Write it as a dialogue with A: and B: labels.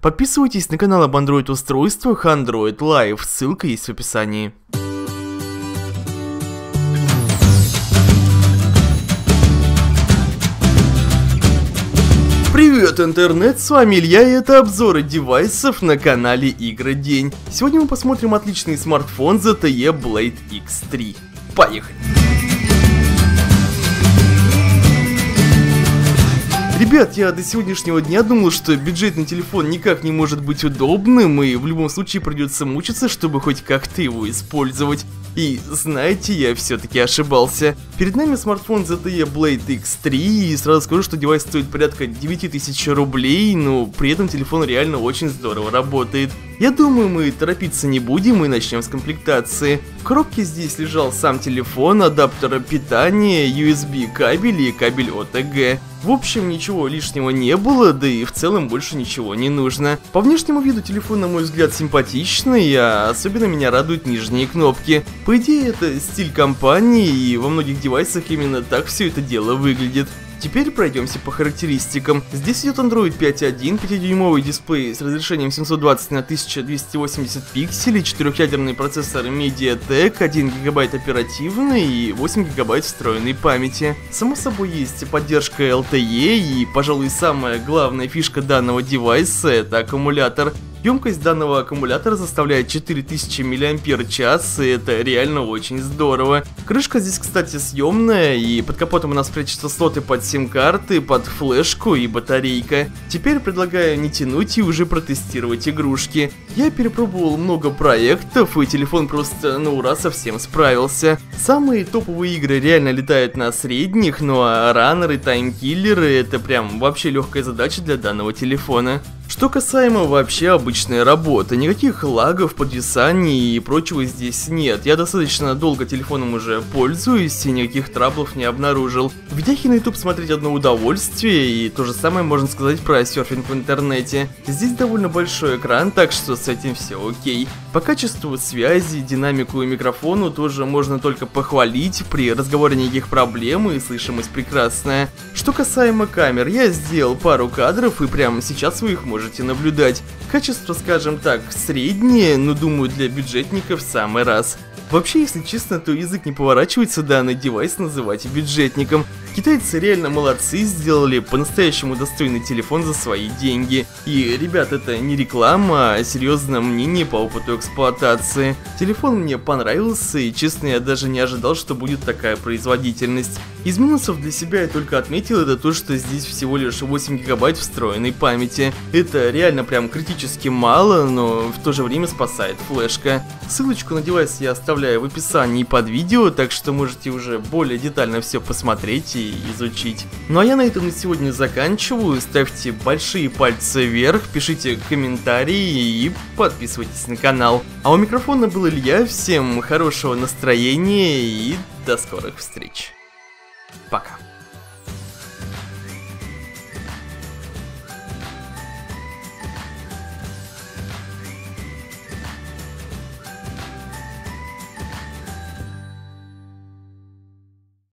A: Подписывайтесь на канал об Android устройствах Android Live, ссылка есть в описании. Привет, интернет, с вами Илья, и это обзоры девайсов на канале Игры День. Сегодня мы посмотрим отличный смартфон ZTE Blade X3. Поехали! Ребят, я до сегодняшнего дня думал, что бюджетный телефон никак не может быть удобным, и в любом случае придется мучиться, чтобы хоть как-то его использовать. И знаете, я все-таки ошибался. Перед нами смартфон ZTE Blade X3, и сразу скажу, что девайс стоит порядка 9000 рублей, но при этом телефон реально очень здорово работает. Я думаю, мы торопиться не будем и начнем с комплектации. В коробке здесь лежал сам телефон, адаптер питания, USB кабель и кабель OTG. В общем, ничего лишнего не было, да и в целом больше ничего не нужно. По внешнему виду телефон, на мой взгляд, симпатичный, а особенно меня радуют нижние кнопки. По идее, это стиль компании, и во многих девайсах именно так все это дело выглядит. Теперь пройдемся по характеристикам. Здесь идет Android 5.1, 5-дюймовый дисплей с разрешением 720 на 1280 пикселей, 4-ядерный процессор MediaTek, 1 гигабайт оперативной и 8 гигабайт встроенной памяти. Само собой есть поддержка LTE и, пожалуй, самая главная фишка данного девайса это аккумулятор. Емкость данного аккумулятора составляет 4000 мАч, и это реально очень здорово. Крышка здесь, кстати, съемная, и под капотом у нас прячутся слоты под сим-карты, под флешку и батарейка. Теперь предлагаю не тянуть и уже протестировать игрушки. Я перепробовал много проектов, и телефон просто на ура совсем справился. Самые топовые игры реально летают на средних, ну а раннеры, таймкиллеры это прям вообще легкая задача для данного телефона. Что касаемо вообще обычной работы, никаких лагов, подвисаний и прочего здесь нет. Я достаточно долго телефоном уже пользуюсь и никаких траблов не обнаружил. Видяхи на YouTube смотреть одно удовольствие, и то же самое можно сказать про серфинг в интернете. Здесь довольно большой экран, так что с этим все окей. По качеству связи, динамику и микрофону тоже можно только похвалить, при разговоре никаких проблем и слышимость прекрасная. Что касаемо камер, я сделал пару кадров и прямо сейчас вы их можете можете наблюдать. Качество, скажем так, среднее, но думаю для бюджетников в самый раз. Вообще, если честно, то язык не поворачивается данный девайс называть бюджетником. Китайцы реально молодцы, сделали по-настоящему достойный телефон за свои деньги. И, ребят, это не реклама, а серьезное мнение по опыту эксплуатации. Телефон мне понравился, и честно, я даже не ожидал, что будет такая производительность. Из минусов для себя я только отметил это то, что здесь всего лишь 8 гигабайт встроенной памяти. Это реально прям критически мало, но в то же время спасает флешка. Ссылочку на девайс я оставляю в описании под видео, так что можете уже более детально все посмотреть изучить. Ну а я на этом на сегодня заканчиваю. Ставьте большие пальцы вверх, пишите комментарии и подписывайтесь на канал. А у микрофона был Илья, всем хорошего настроения и до скорых встреч. Пока.